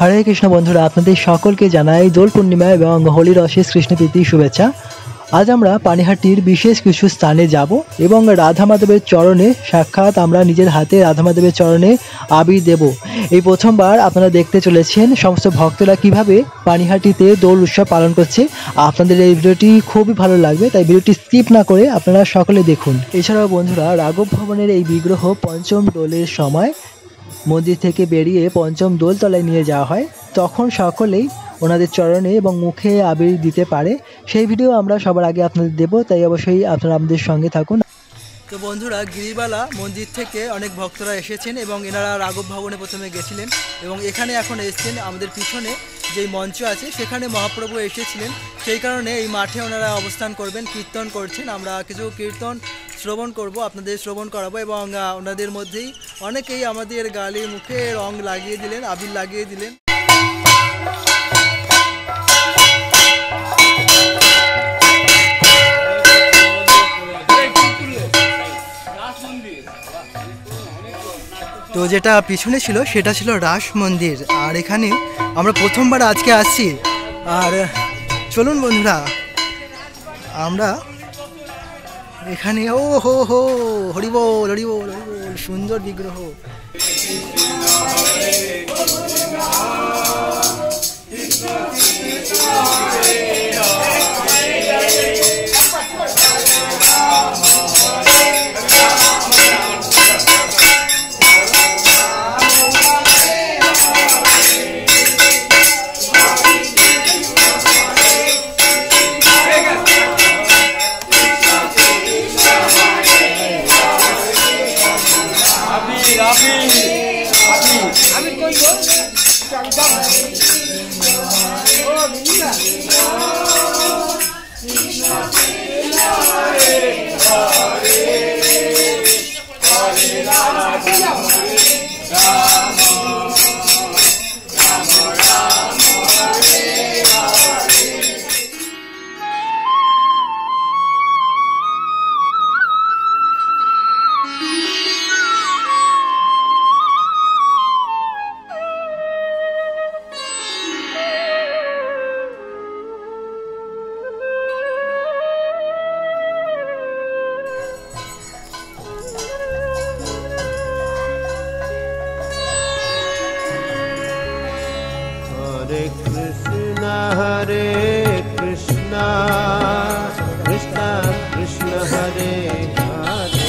হরে কৃষ্ণ বন্ধুরা, আপনাদের সকলকে জানাই দোল পূর্ণিমা এবং হোলির অশেষ কৃষ্ণপ্রীতি শুভেচ্ছা। আজ আমরা পানিহাটির বিশেষ কিছু স্থানে যাব এবং রাধা মাধবের চরণে সাক্ষাৎ আমরা নিজের হাতে রাধা মাধবের চরণে আবির দেব। এই প্রথমবার আপনারা দেখতে চলেছেন সমস্ত ভক্তরা কীভাবে পানিহাটিতে দোল উৎসব পালন করছে। আপনাদের এই ভিডিওটি খুবই ভালো লাগবে, তাই ভিডিওটি স্কিপ না করে আপনারা সকলে দেখুন। এছাড়াও বন্ধুরা, রাঘব ভবনের এই বিগ্রহ পঞ্চম দোলের সময় মন্দির থেকে বেরিয়ে পঞ্চম দোলতলায় নিয়ে যাওয়া হয়। তখন সকলেই ওনাদের চরণে এবং মুখে আবির দিতে পারে। সেই ভিডিও আমরা সবার আগে আপনাদের দেব, তাই অবশ্যই আপনারা আমাদের সঙ্গে থাকুন। তো বন্ধুরা, গিরিবালা মন্দির থেকে অনেক ভক্তরা এসেছেন এবং এনারা রাঘব ভবনে প্রথমে গেছিলেন এবং এখানে এখন এসেছেন আমাদের পিছনে যেই মঞ্চ আছে, সেখানে মহাপ্রভু এসেছিলেন। সেই কারণে এই মাঠে ওনারা অবস্থান করবেন, কীর্তন করছেন। আমরা কিছু কীর্তন শ্রবণ করব, আপনাদের শ্রবণ করাবো এবং ওনাদের মধ্যেই অনেকেই আমাদের গালে মুখে রং লাগিয়ে দিলেন, আবির লাগিয়ে দিলেন। তো যেটা পিছনে ছিল, সেটা ছিল রাস মন্দির। আর এখানে আমরা প্রথমবার আজকে আসছি। আর, চলুন বন্ধুরা, আমরা এখানে ও হো হো হরিবল হরিবল হরিবল সুন্দর বিগ্রহ।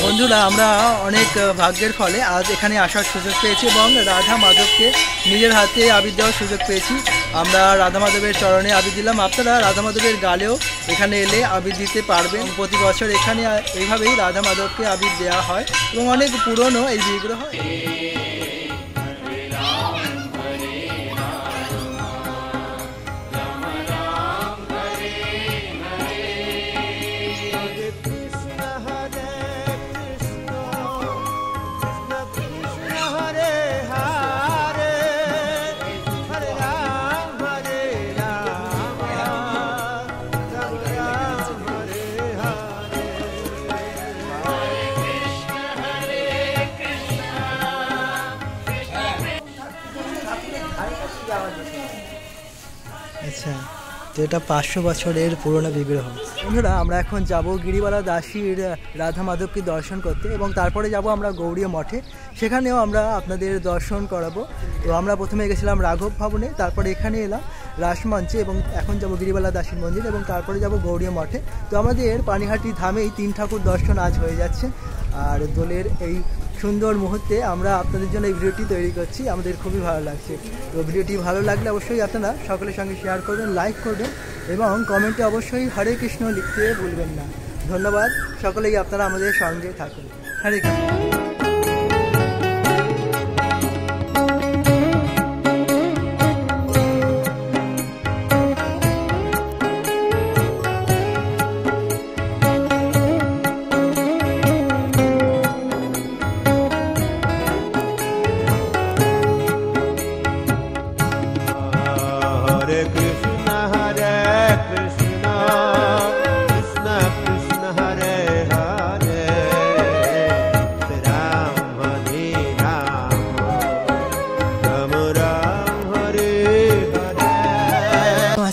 বন্ধুরা, আমরা অনেক ভাগ্যের ফলে আজ এখানে আসার সুযোগ পেয়েছি এবং রাধা মাধবকে নিজের হাতে আবির দেওয়ার সুযোগ পেয়েছি। আমরা রাধা মাধবের চরণে আবির দিলাম। আপনারা রাধা মাধবের গালেও এখানে এলে আবির দিতে পারবেন। প্রতি বছর এখানে এইভাবেই রাধা মাধবকে আবির দেওয়া হয় এবং অনেক পুরনো এই বিগ্রহ। এটা পাঁচশো বছরের পুরনো বিগ্রহ। বন্ধুরা, আমরা এখন যাব গিরিবালা দাসীর রাধা মাধবকে দর্শন করতে এবং তারপরে যাব আমরা গৌরী মঠে। সেখানেও আমরা আপনাদের দর্শন করাবো। তো আমরা প্রথমে গেছিলাম রাঘব ভবনে, তারপরে এখানে এলাম রাসমঞ্চে এবং এখন যাব গিরিবালা দাসীর মন্দির এবং তারপরে যাব গৌরী মঠে। তো আমাদের পানিহাটি ধামেই তিন ঠাকুর দর্শন আজ হয়ে যাচ্ছে। আর দোলের এই সুন্দর মুহূর্তে আমরা আপনাদের জন্য এই ভিডিওটি তৈরি করছি। আমাদের খুবই ভালো লাগছে। তো ভিডিওটি ভালো লাগলে অবশ্যই আপনারা সকলের সঙ্গে শেয়ার করবেন লাইক করবেন এবং কমেন্টে অবশ্যই হরে কৃষ্ণ লিখতে ভুলবেন না। ধন্যবাদ। সকলেই আপনারা আমাদের সঙ্গে থাকুন। হরে কৃষ্ণ।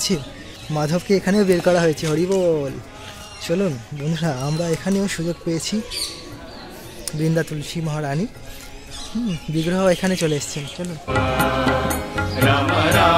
আছে মাধবকে এখানেও বের করা হয়েছে হরিবল চলুন, বন্ধুরা, আমরা এখানেও সুযোগ পেয়েছি। বৃন্দা তুলসী মহারানী। হুম, বিগ্রহ এখানে চলে এসছেন, চলুন। Hare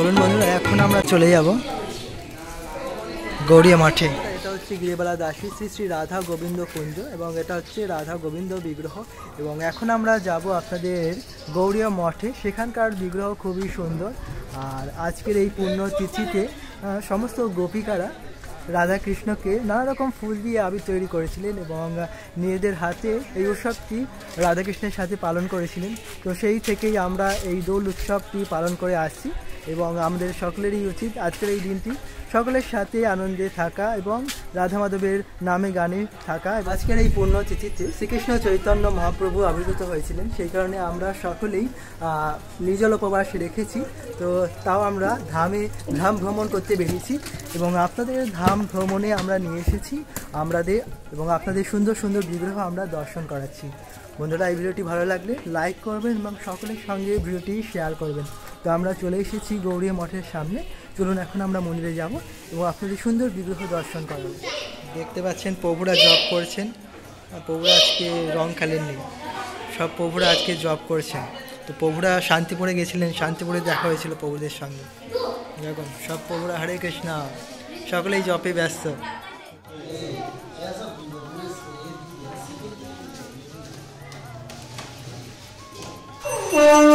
চলুন বন্ধুরা, এখন আমরা চলে যাব গৌড়িয়া মাঠে। এটা হচ্ছে গিরিবালা দাসী, শ্রী শ্রী রাধা গোবিন্দ কুঞ্জ এবং এটা হচ্ছে রাধা গোবিন্দ বিগ্রহ। এবং এখন আমরা যাব আপনাদের গৌড়িয়া মঠে। সেখানকার বিগ্রহ খুবই সুন্দর। আর আজকের এই তিথিতে সমস্ত গোপিকারা রাধাকৃষ্ণকে নানা রকম ফুল দিয়ে আবির তৈরি করেছিলেন এবং নিজেদের হাতে এই উৎসবটি রাধাকৃষ্ণের সাথে পালন করেছিলেন। তো সেই থেকেই আমরা এই দোল উৎসবটি পালন করে আসছি। এবং আমাদের সকলেরই উচিত আজকের এই দিনটি সকলের সাথে আনন্দে থাকা এবং রাধা মাধবের নামে গানে থাকা আজকের এই পূর্ণ তিথিতে শ্রীকৃষ্ণ চৈতন্য মহাপ্রভু আবির্ভূত হয়েছিলেন। সেই কারণে আমরা সকলেই আহ, নির্জল উপবাস রেখেছি। তো তাও আমরা ধামে ধাম ভ্রমণ করতে বেরিয়েছি এবং আপনাদের ধাম ভ্রমণে আমরা নিয়ে এসেছি। আমাদের এবং আপনাদের সুন্দর সুন্দর বিগ্রহ আমরা দর্শন করাচ্ছি। বন্ধুরা এই ভিডিওটি ভালো লাগলে লাইক করবেন এবং সকলের সঙ্গে ভিডিওটি শেয়ার করবেন। তো আমরা চলে এসেছি গৌরী মঠের সামনে। চলুন এখন আমরা মন্দিরে যাব এবং আপনাদের সুন্দর বিগ্রহ দর্শন করাবো। দেখতে পাচ্ছেন, প্রভুরা জব করছেন। প্রভুরা আজকে রং খেলেননি। সব প্রভুরা আজকে জব করছেন। তো প্রভুরা শান্তিপুরে গেছিলেন, শান্তিপুরে দেখা হয়েছিল প্রভুদের সঙ্গে। দেখুন, সব প্রভুরা হরে কৃষ্ণ। সকলেই জপে ব্যস্ত। Hare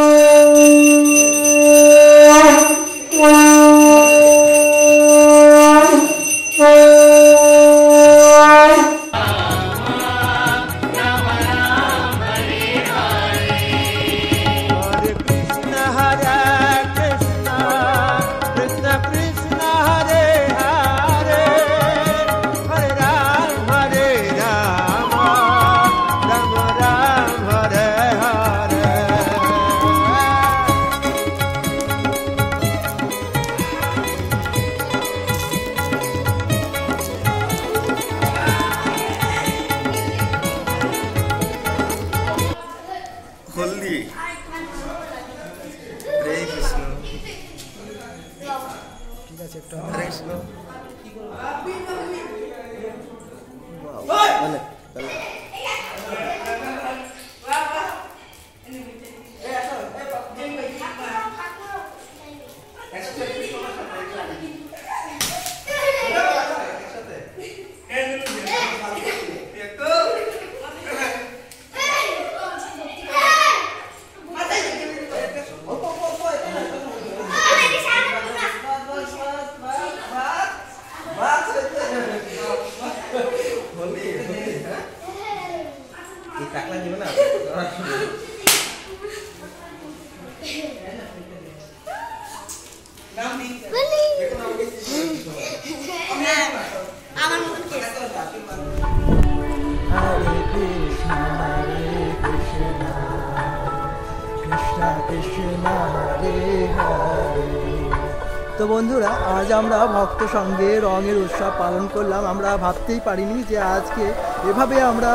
তো বন্ধুরা, আজ আমরা ভক্ত সঙ্গে রঙের উৎসব পালন করলাম। আমরা ভাবতেই পারিনি যে আজকে এভাবে আমরা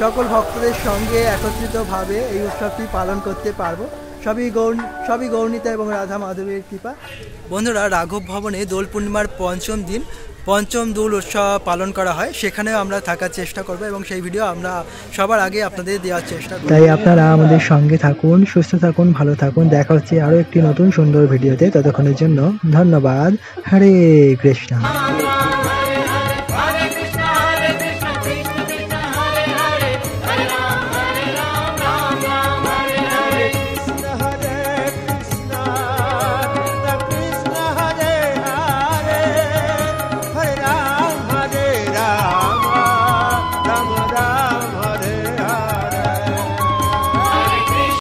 সকল ভক্তদের সঙ্গে একত্রিতভাবে এই উৎসবটি পালন করতে পারব। সবই গৌর সবই গৌরনীতা এবং রাধা মাধবের কৃপা। বন্ধুরা রাঘব ভবনে দোল পূর্ণিমার পঞ্চম দিন পঞ্চম দোল উৎসব পালন করা হয়। সেখানেও আমরা থাকার চেষ্টা করব এবং সেই ভিডিও আমরা সবার আগে আপনাদের দেওয়ার চেষ্টা করব। তাই আপনারা আমাদের সঙ্গে থাকুন সুস্থ থাকুন ভালো থাকুন। দেখা হচ্ছে আরও একটি নতুন সুন্দর ভিডিওতে। ততক্ষণের জন্য ধন্যবাদ। হরে কৃষ্ণ।